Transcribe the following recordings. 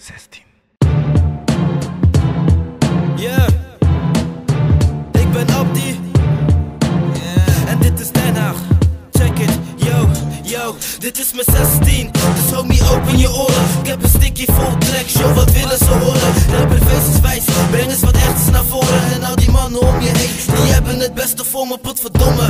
16. Yeah, ik ben Abdi. Yeah. En dit is Den Check it, yo, yo. Dit is mijn 16. Dus homie, open je oren. Ik heb een sticky vol track show. Het beste voor me, potverdomme.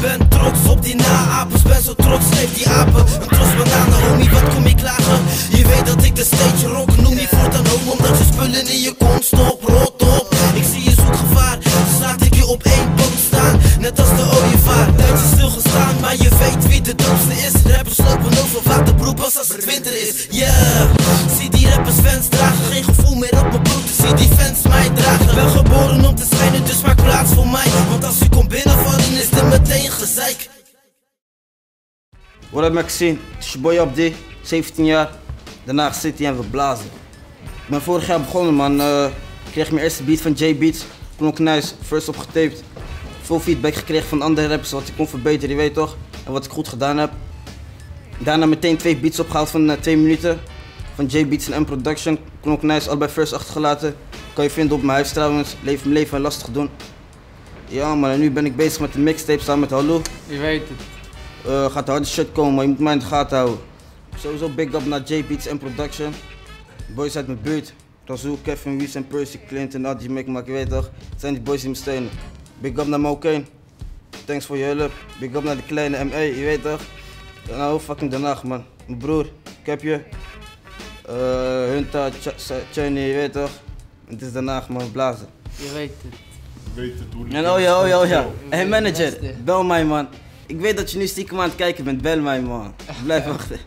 Ben trots op die naapers, ben zo trots, geef die apen. Een tros bananen, homie, wat kom je klagen? Je weet dat ik de stage rock, noem. Je voortaan homo Omdat je spullen in je kont stop, rot op Ik zie je zoek gevaar, dus laat ik je op één boot staan Net als de ooievaar, tijdje stilgestaan Maar je weet wie de domste is. Rappers lopen over waterbroek pas als het winter is. Yeah, zie die rappers fans dragen Geen plaats voor mij Want als u komt binnenvallen is dit meteen gezeik What up Maxine? Het is je boy die, 17 jaar. Daarna City en we blazen. Ik ben vorig jaar begonnen man. Eh, ik kreeg mijn eerste beat van J Beats. Klonk nice, first opgetaped. Veel feedback gekregen van andere rappers wat ik kon verbeteren, je weet toch? En wat ik goed gedaan heb. Daarna meteen twee beats opgehaald van uh, twee minuten. Van J Beats en M Production. Klonk nice, allebei first achtergelaten. Kan je vinden op mijn huis trouwens. Leef mijn leven en lastig doen. Ja man, en nu ben ik bezig met de mixtape samen met Hallo. Je weet het. Eh, gaat harde shit komen, maar je moet mij in de gaten houden. Sowieso big up naar J Beats en Production. Boys uit mijn buurt. Razoo, Kevin, Wies en Percy, Clint en Adji Mick, je weet toch? Het zijn die boys die me steunen. Big up naar Mokane. Thanks voor je hulp. Big up naar de kleine ME, je weet toch? En nou, fucking de nacht man. Mijn broer, ik heb je. Uh, Hunta, Chani, je weet toch? Het is nacht man, blazen. Je weet het. Weet het hoe En oh ja, oh ja, oh ja. Hey manager, bel mij man. Ik weet dat je nu stiekem aan het kijken bent, bel mij man. Blijf wachten.